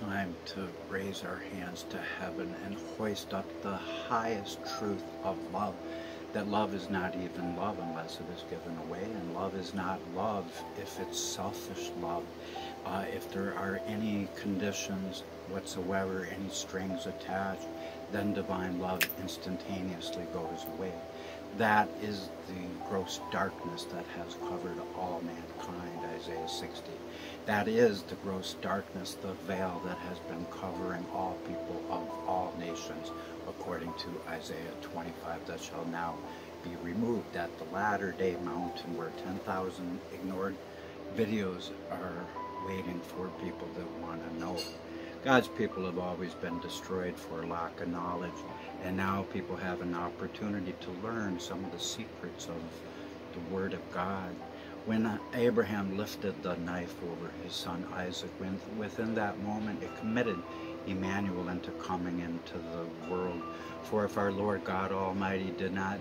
time to raise our hands to heaven and hoist up the highest truth of love. That love is not even love unless it is given away, and love is not love if it's selfish love. Uh, if there are any conditions whatsoever, any strings attached, then divine love instantaneously goes away. That is the gross darkness that has covered all mankind, Isaiah 60. That is the gross darkness, the veil that has been covering all people of all nations, according to Isaiah 25, that shall now be removed at the latter day mountain where 10,000 ignored videos are waiting for people that want to know. God's people have always been destroyed for lack of knowledge, and now people have an opportunity to learn some of the secrets of the Word of God. When Abraham lifted the knife over his son Isaac, within that moment it committed Emmanuel into coming into the world. For if our Lord God Almighty did not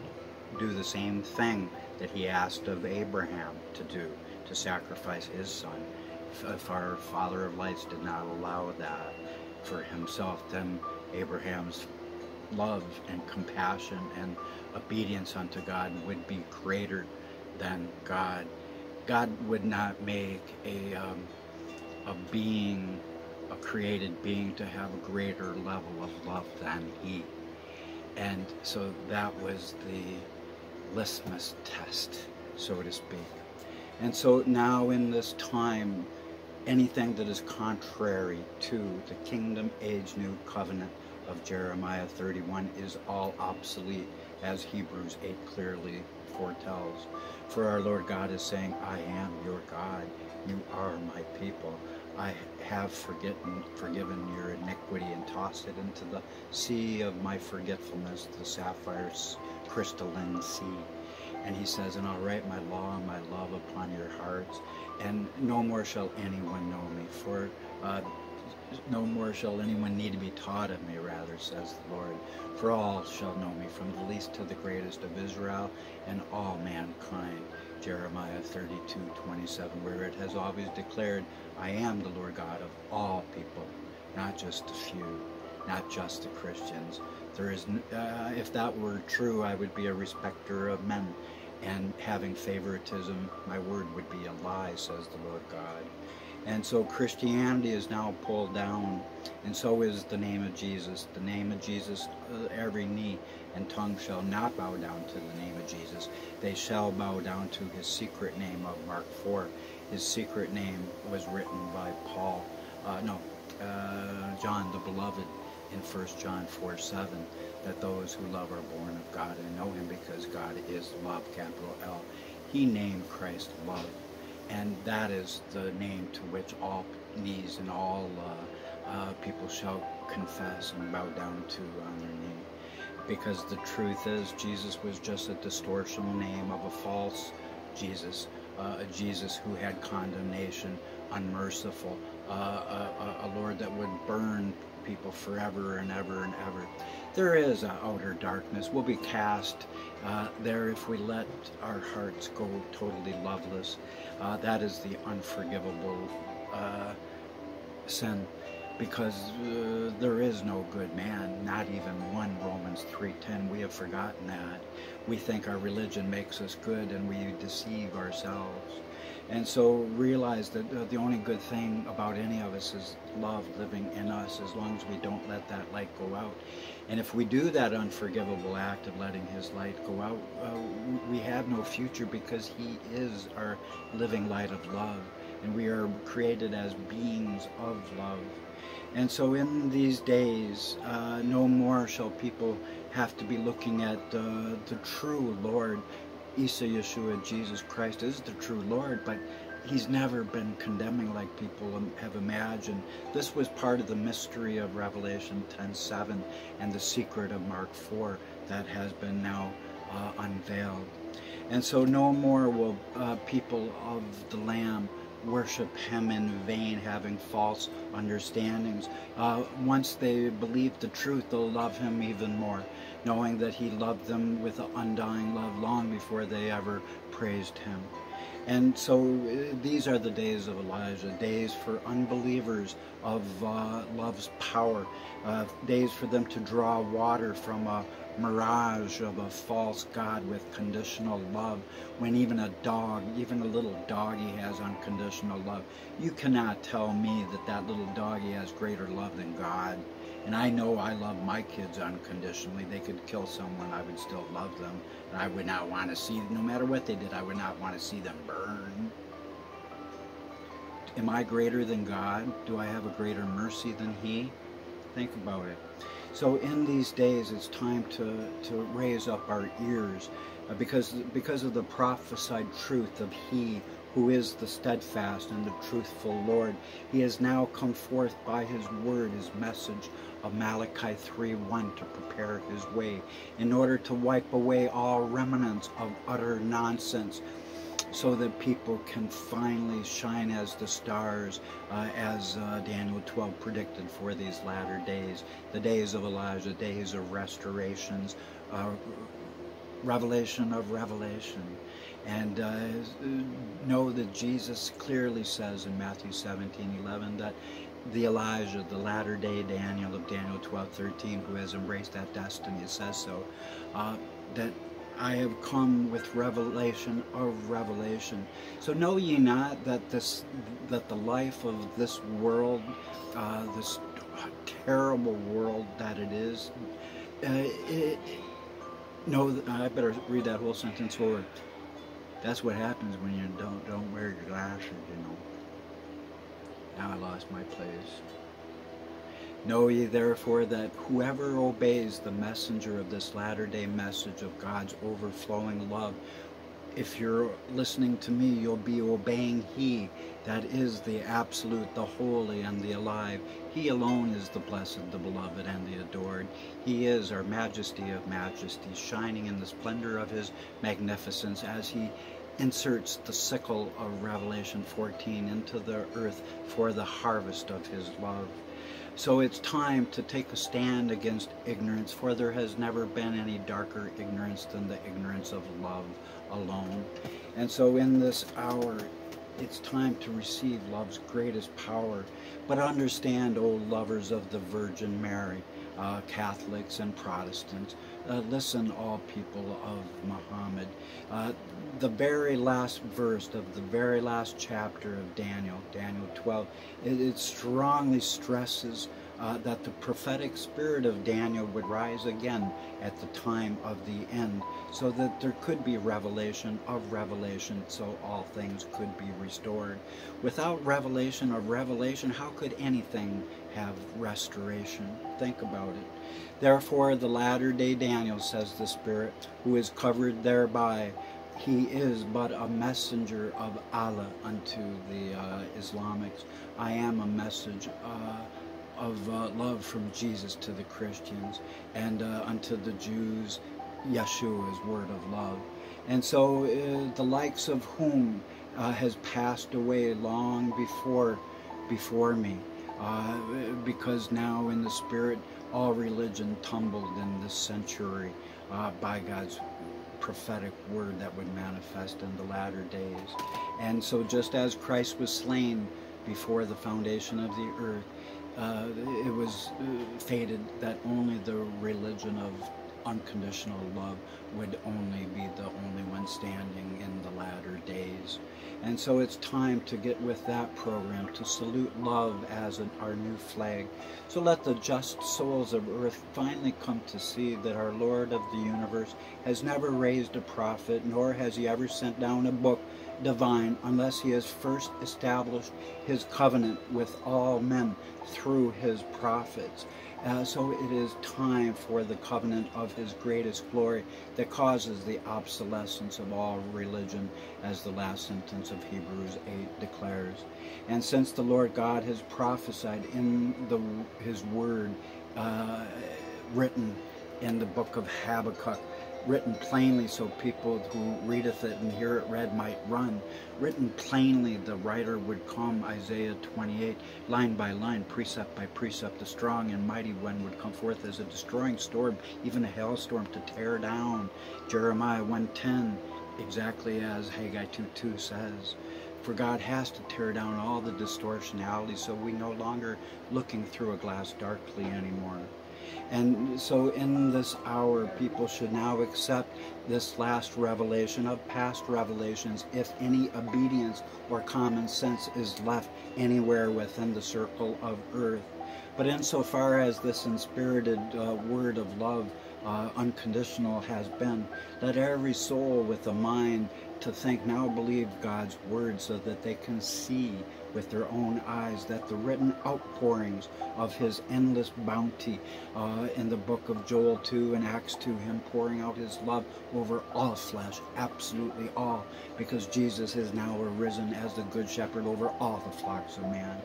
do the same thing that he asked of Abraham to do, to sacrifice his son, if our Father of Lights did not allow that for himself, then Abraham's love and compassion and obedience unto God would be greater than God. God would not make a, um, a being, a created being, to have a greater level of love than He. And so that was the litmus test, so to speak. And so now in this time, anything that is contrary to the kingdom age new covenant of Jeremiah 31 is all obsolete, as Hebrews 8 clearly foretells. For our Lord God is saying, I am your God, you are my people. I have forgotten, forgiven your iniquity and tossed it into the sea of my forgetfulness, the sapphire crystalline sea. And he says, And I'll write my law and my love upon your hearts, and no more shall anyone know me, for uh, no more shall anyone need to be taught of me, rather, says the Lord. For all shall know me, from the least to the greatest of Israel, and all mankind. Jeremiah 32, 27, where it has always declared, I am the Lord God of all people, not just a few, not just the Christians. There is, uh, if that were true, I would be a respecter of men, and having favoritism, my word would be a lie, says the Lord God. And so Christianity is now pulled down, and so is the name of Jesus. The name of Jesus, uh, every knee and tongue shall not bow down to the name of Jesus. They shall bow down to his secret name of Mark 4. His secret name was written by Paul, uh, no, uh, John the Beloved in 1 John 4 7 that those who love are born of God and know him because God is love, capital L. He named Christ love. And that is the name to which all knees and all uh, uh, people shall confess and bow down to on their knee. Because the truth is, Jesus was just a distortional name of a false Jesus, uh, a Jesus who had condemnation, unmerciful, uh, a, a Lord that would burn people forever and ever and ever. There is an outer darkness. We'll be cast uh, there if we let our hearts go totally loveless. Uh, that is the unforgivable uh, sin because uh, there is no good man, not even one, Romans 3.10. We have forgotten that. We think our religion makes us good and we deceive ourselves. And so realize that uh, the only good thing about any of us is love living in us as long as we don't let that light go out. And if we do that unforgivable act of letting his light go out, uh, we have no future because he is our living light of love. And we are created as beings of love. And so in these days, uh, no more shall people have to be looking at uh, the true Lord Isa Yeshua, Jesus Christ is the true Lord, but he's never been condemning like people have imagined. This was part of the mystery of Revelation 10.7 and the secret of Mark 4 that has been now uh, unveiled. And so no more will uh, people of the Lamb worship him in vain, having false understandings. Uh, once they believe the truth, they'll love him even more knowing that he loved them with an undying love long before they ever praised him. And so uh, these are the days of Elijah, days for unbelievers of uh, love's power, uh, days for them to draw water from a mirage of a false God with conditional love, when even a dog, even a little doggy has unconditional love. You cannot tell me that that little doggy has greater love than God. And I know I love my kids unconditionally. They could kill someone, I would still love them. And I would not want to see, no matter what they did, I would not want to see them burn. Am I greater than God? Do I have a greater mercy than He? Think about it. So in these days, it's time to, to raise up our ears uh, because, because of the prophesied truth of He who is the steadfast and the truthful Lord. He has now come forth by his word, his message of Malachi 3.1 to prepare his way in order to wipe away all remnants of utter nonsense so that people can finally shine as the stars, uh, as uh, Daniel 12 predicted for these latter days, the days of Elijah, days of restorations, uh, revelation of revelation. And uh, know that Jesus clearly says in Matthew 17, 11 that the Elijah, the latter day Daniel of Daniel 12, 13, who has embraced that destiny, says so, uh, that I have come with revelation of revelation. So know ye not that this, that the life of this world, uh, this terrible world that it is, uh, it, no, I better read that whole sentence forward. That's what happens when you don't don't wear your glasses, you know. Now I lost my place. Know ye therefore that whoever obeys the messenger of this latter day message of God's overflowing love, if you're listening to me, you'll be obeying He that is the absolute, the holy, and the alive. He alone is the blessed, the beloved, and the adored. He is our majesty of majesties, shining in the splendor of His magnificence as He inserts the sickle of Revelation 14 into the earth for the harvest of His love. So it's time to take a stand against ignorance, for there has never been any darker ignorance than the ignorance of love alone. And so in this hour, it's time to receive love's greatest power. But understand, O lovers of the Virgin Mary, uh, Catholics and Protestants, uh, listen, all people of Muhammad. Uh, the very last verse of the very last chapter of Daniel, Daniel 12, it, it strongly stresses uh, that the prophetic spirit of Daniel would rise again at the time of the end, so that there could be revelation of revelation, so all things could be restored. Without revelation of revelation, how could anything have restoration? Think about it. Therefore, the latter day Daniel, says the Spirit, who is covered thereby, he is but a messenger of Allah unto the uh, Islamics. I am a message uh, of uh, love from Jesus to the Christians, and uh, unto the Jews, Yeshua's word of love. And so uh, the likes of whom uh, has passed away long before, before me, because now in the Spirit all religion tumbled in this century uh, by God's prophetic word that would manifest in the latter days. And so just as Christ was slain before the foundation of the earth, uh, it was uh, fated that only the religion of unconditional love would only be the only one standing in the latter days. And so it's time to get with that program, to salute love as an, our new flag. So let the just souls of earth finally come to see that our Lord of the universe has never raised a prophet, nor has he ever sent down a book divine unless he has first established his covenant with all men through his prophets. Uh, so it is time for the covenant of his greatest glory that causes the obsolescence of all religion, as the last sentence of Hebrews 8 declares. And since the Lord God has prophesied in the, his word, uh, written in the book of Habakkuk, written plainly so people who readeth it and hear it read might run. Written plainly, the writer would come, Isaiah 28, line by line, precept by precept, the strong and mighty one would come forth as a destroying storm, even a hailstorm to tear down. Jeremiah 110, exactly as Haggai 2.2 says. For God has to tear down all the distortionality so we no longer looking through a glass darkly anymore. And so in this hour, people should now accept this last revelation of past revelations if any obedience or common sense is left anywhere within the circle of earth. But insofar as this inspirited uh, word of love, uh, unconditional, has been, let every soul with a mind to think now believe God's word so that they can see with their own eyes that the written outpourings of his endless bounty uh, in the book of Joel 2 and Acts 2, him pouring out his love over all flesh, absolutely all, because Jesus is now arisen as the good shepherd over all the flocks of man.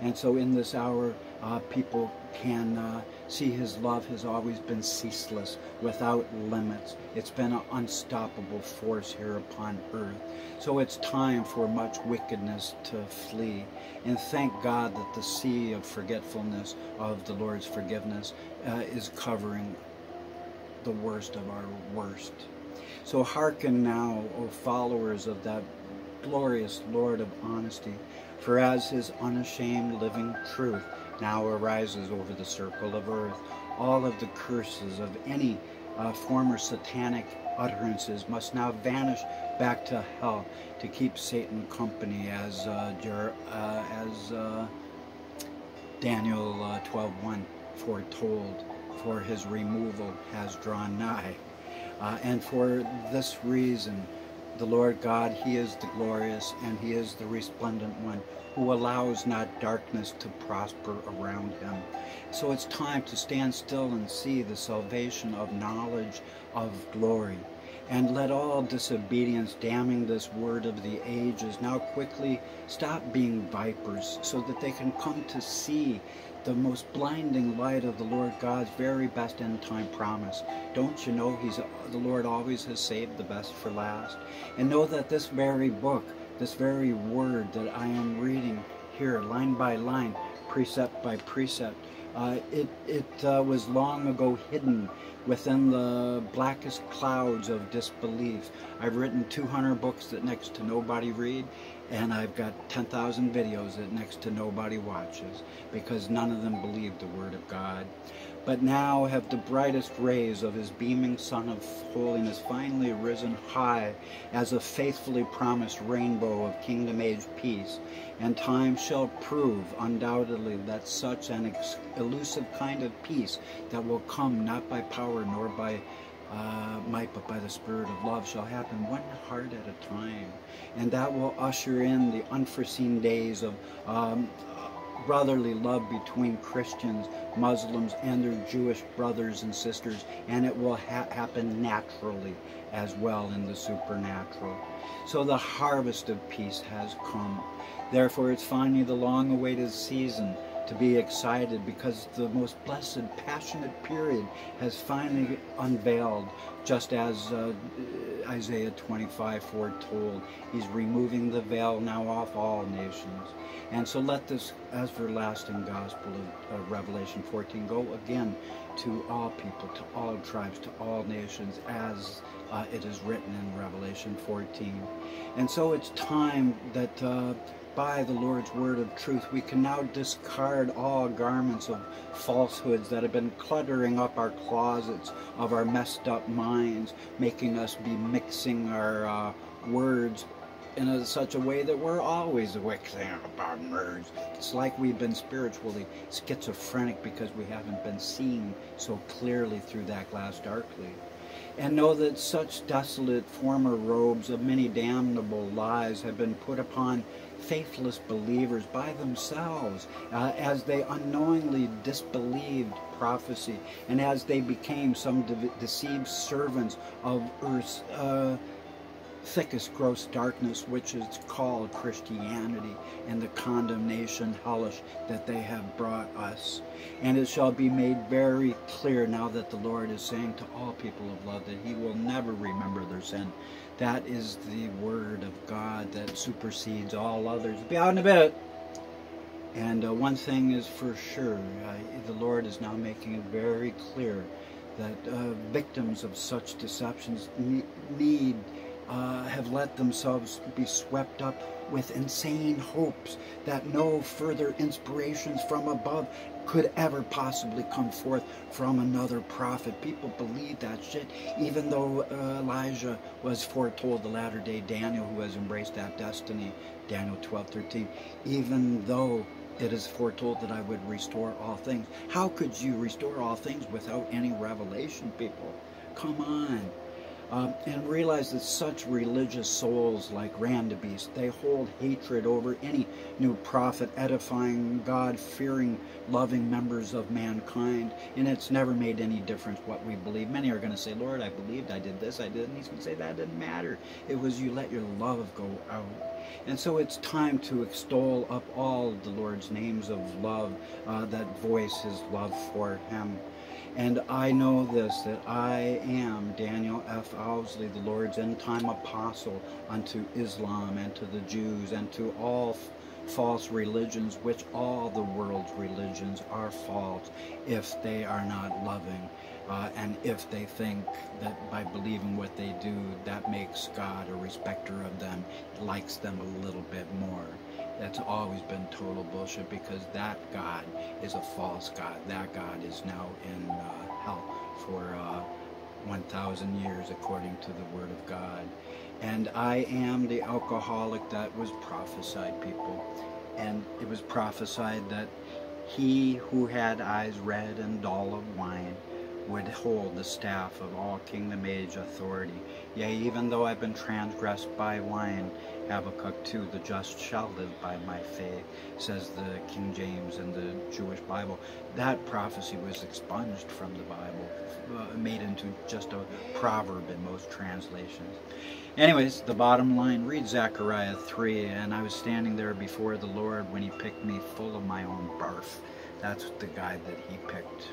And so in this hour, uh, people can uh, see his love has always been ceaseless, without limits. It's been an unstoppable force here upon earth. So it's time for much wickedness to flee. And thank God that the sea of forgetfulness of the Lord's forgiveness uh, is covering the worst of our worst. So hearken now, O followers of that glorious Lord of honesty, for as his unashamed living truth now arises over the circle of earth, all of the curses of any uh, former satanic utterances must now vanish back to hell to keep Satan company as uh, uh, as uh, Daniel 12:1 uh, foretold for his removal has drawn nigh. Uh, and for this reason the Lord God he is the glorious and he is the resplendent one who allows not darkness to prosper around him. So it's time to stand still and see the salvation of knowledge of glory and let all disobedience damning this word of the ages now quickly stop being vipers so that they can come to see the most blinding light of the Lord God's very best end time promise. Don't you know he's the Lord always has saved the best for last? And know that this very book, this very word that I am reading here, line by line, precept by precept, uh, it, it uh, was long ago hidden within the blackest clouds of disbelief. I've written 200 books that next to nobody read, and I've got 10,000 videos that next to nobody watches because none of them believe the Word of God but now have the brightest rays of his beaming sun of holiness finally risen high as a faithfully promised rainbow of kingdom age peace. And time shall prove undoubtedly that such an elusive kind of peace that will come not by power nor by uh, might, but by the Spirit of love, shall happen one heart at a time. And that will usher in the unforeseen days of um, brotherly love between Christians, Muslims, and their Jewish brothers and sisters, and it will ha happen naturally as well in the supernatural. So the harvest of peace has come. Therefore, it's finally the long awaited season to be excited because the most blessed, passionate period has finally unveiled, just as uh, Isaiah 25 foretold. He's removing the veil now off all nations. And so let this everlasting gospel of, of Revelation 14 go again to all people, to all tribes, to all nations, as uh, it is written in Revelation 14. And so it's time that uh, by the Lord's word of truth, we can now discard all garments of falsehoods that have been cluttering up our closets of our messed up minds, making us be mixing our uh, words in a, such a way that we're always mixing about words. It's like we've been spiritually schizophrenic because we haven't been seeing so clearly through that glass darkly and know that such desolate former robes of many damnable lies have been put upon faithless believers by themselves uh, as they unknowingly disbelieved prophecy and as they became some de deceived servants of earth's uh, thickest gross darkness which is called Christianity and the condemnation hellish that they have brought us. And it shall be made very clear now that the Lord is saying to all people of love that he will never remember their sin. That is the word of God that supersedes all others. Be out in a bit. And uh, one thing is for sure, uh, the Lord is now making it very clear that uh, victims of such deceptions need uh, have let themselves be swept up with insane hopes that no further inspirations from above could ever possibly come forth from another prophet. People believe that shit, even though uh, Elijah was foretold the latter day Daniel, who has embraced that destiny, Daniel 12 13, even though it is foretold that I would restore all things. How could you restore all things without any revelation, people? Come on. Um, and realize that such religious souls like Randabeest, they hold hatred over any new prophet, edifying, God-fearing, loving members of mankind. And it's never made any difference what we believe. Many are going to say, Lord, I believed, I did this, I did. And he's going to say, that didn't matter. It was you let your love go out. And so it's time to extol up all the Lord's names of love uh, that voice his love for him. And I know this, that I am Daniel F. Owsley, the Lord's end time apostle unto Islam and to the Jews and to all false religions, which all the world's religions are false if they are not loving. Uh, and if they think that by believing what they do, that makes God a respecter of them, likes them a little bit more. That's always been total bullshit because that God is a false God. That God is now in uh, hell for uh, 1,000 years according to the Word of God. And I am the alcoholic that was prophesied, people. And it was prophesied that he who had eyes red and dull of wine would hold the staff of all kingdom age authority. Yea, even though I've been transgressed by wine, Habakkuk 2, the just shall live by my faith, says the King James and the Jewish Bible. That prophecy was expunged from the Bible, uh, made into just a proverb in most translations. Anyways, the bottom line, read Zechariah 3, and I was standing there before the Lord when he picked me full of my own barf. That's the guy that he picked.